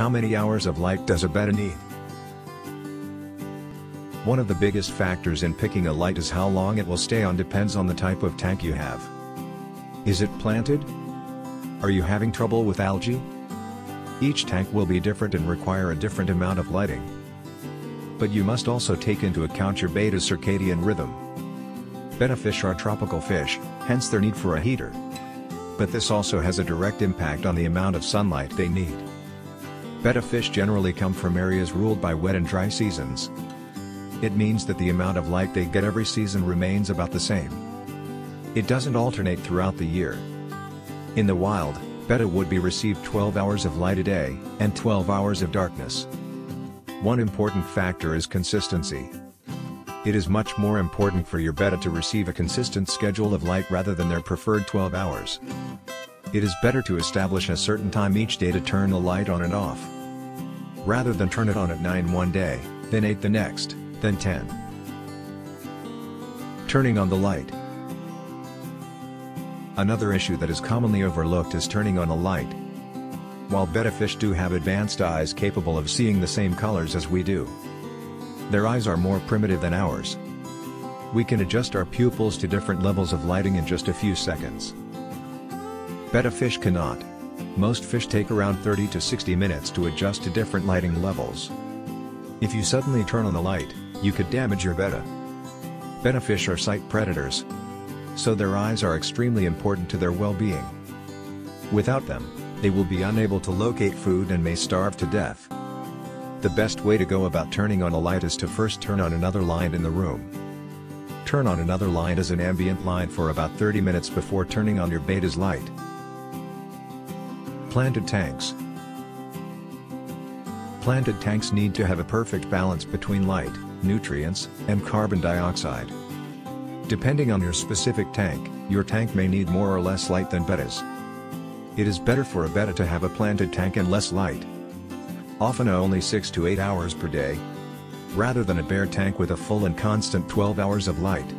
How many hours of light does a betta need? One of the biggest factors in picking a light is how long it will stay on depends on the type of tank you have. Is it planted? Are you having trouble with algae? Each tank will be different and require a different amount of lighting. But you must also take into account your betta's circadian rhythm. Betta fish are tropical fish, hence their need for a heater. But this also has a direct impact on the amount of sunlight they need. Betta fish generally come from areas ruled by wet and dry seasons. It means that the amount of light they get every season remains about the same. It doesn't alternate throughout the year. In the wild, betta would be received 12 hours of light a day, and 12 hours of darkness. One important factor is consistency. It is much more important for your betta to receive a consistent schedule of light rather than their preferred 12 hours. It is better to establish a certain time each day to turn the light on and off. Rather than turn it on at 9 one day, then 8 the next, then 10. Turning on the light. Another issue that is commonly overlooked is turning on a light. While betta fish do have advanced eyes capable of seeing the same colors as we do, their eyes are more primitive than ours. We can adjust our pupils to different levels of lighting in just a few seconds. Betta fish cannot. Most fish take around 30 to 60 minutes to adjust to different lighting levels. If you suddenly turn on the light, you could damage your betta. Betta fish are sight predators. So their eyes are extremely important to their well-being. Without them, they will be unable to locate food and may starve to death. The best way to go about turning on a light is to first turn on another light in the room. Turn on another light as an ambient light for about 30 minutes before turning on your betta's light. Planted tanks. Planted tanks need to have a perfect balance between light, nutrients, and carbon dioxide. Depending on your specific tank, your tank may need more or less light than bettas. It is better for a betta to have a planted tank and less light. Often only 6 to 8 hours per day. Rather than a bare tank with a full and constant 12 hours of light.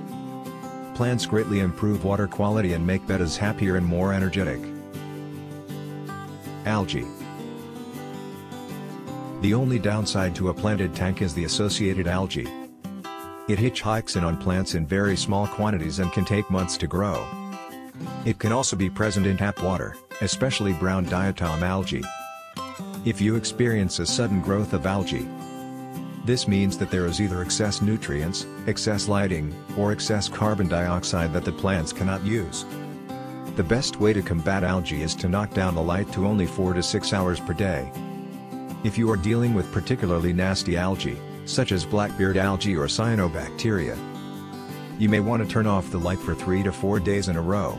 Plants greatly improve water quality and make bettas happier and more energetic. Algae The only downside to a planted tank is the associated algae. It hitchhikes in on plants in very small quantities and can take months to grow. It can also be present in tap water, especially brown diatom algae. If you experience a sudden growth of algae, this means that there is either excess nutrients, excess lighting, or excess carbon dioxide that the plants cannot use. The best way to combat algae is to knock down the light to only 4 to 6 hours per day. If you are dealing with particularly nasty algae, such as blackbeard algae or cyanobacteria, you may want to turn off the light for 3 to 4 days in a row.